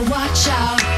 watch out.